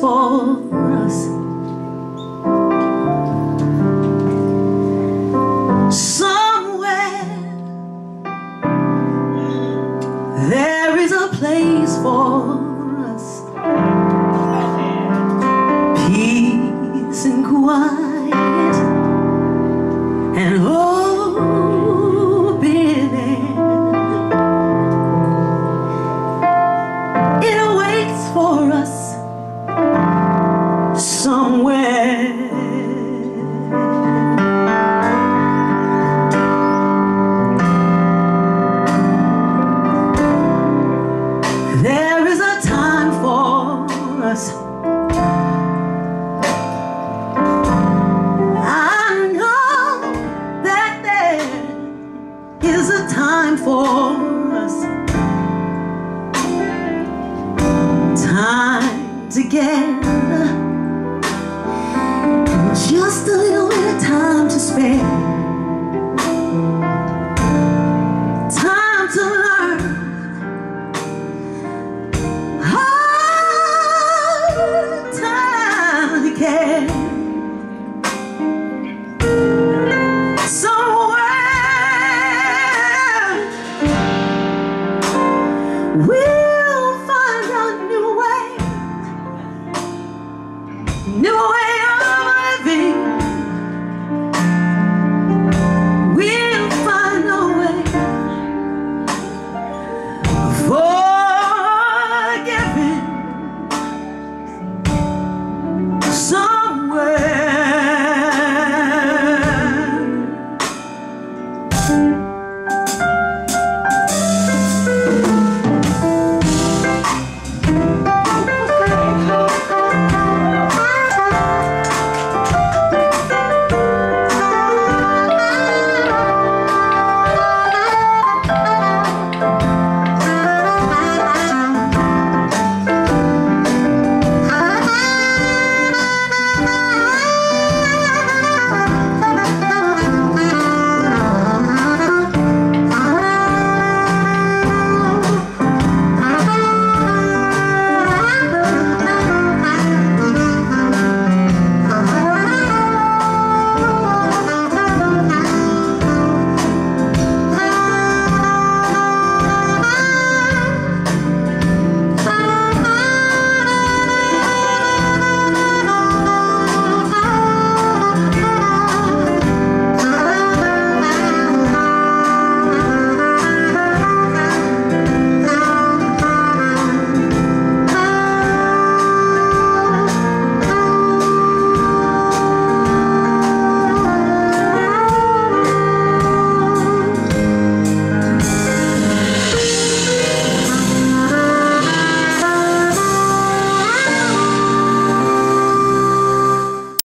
for us. Somewhere there is a place for us. Peace and quiet and open Together. And just a little bit of time to spare. Time to learn. Time